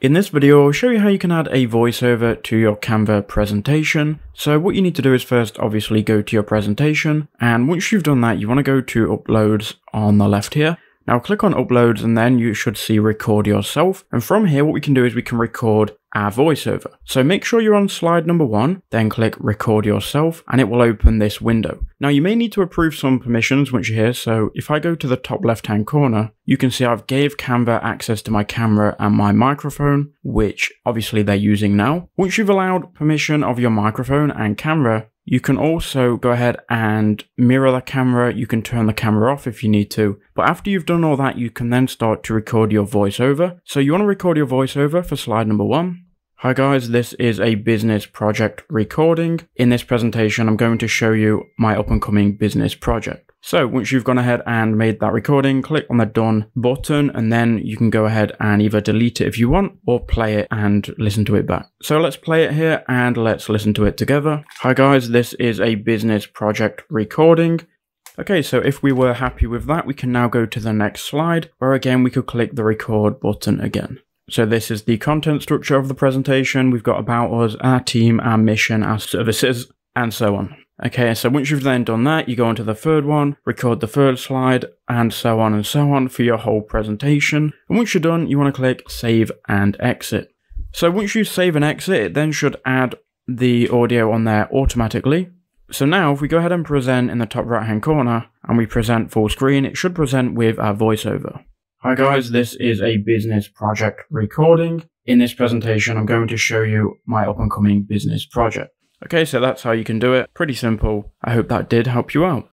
In this video, I'll show you how you can add a voiceover to your Canva presentation. So what you need to do is first obviously go to your presentation, and once you've done that, you want to go to uploads on the left here. Now click on uploads and then you should see record yourself. And from here, what we can do is we can record our voiceover. So make sure you're on slide number one, then click record yourself and it will open this window. Now you may need to approve some permissions once you're here. So if I go to the top left hand corner, you can see I've gave Canva access to my camera and my microphone, which obviously they're using now. Once you've allowed permission of your microphone and camera, you can also go ahead and mirror the camera. You can turn the camera off if you need to. But after you've done all that, you can then start to record your voiceover. So you want to record your voiceover for slide number one. Hi guys, this is a business project recording. In this presentation, I'm going to show you my up and coming business project. So once you've gone ahead and made that recording, click on the done button and then you can go ahead and either delete it if you want or play it and listen to it back. So let's play it here and let's listen to it together. Hi guys, this is a business project recording. Okay, so if we were happy with that, we can now go to the next slide where again we could click the record button again. So this is the content structure of the presentation. We've got about us, our team, our mission, our services, and so on. Okay, so once you've then done that, you go on to the third one, record the third slide, and so on and so on for your whole presentation. And once you're done, you want to click save and exit. So once you save and exit, it then should add the audio on there automatically. So now if we go ahead and present in the top right hand corner and we present full screen, it should present with our voiceover. Hi guys, this is a business project recording. In this presentation, I'm going to show you my up and coming business project. Okay, so that's how you can do it. Pretty simple. I hope that did help you out.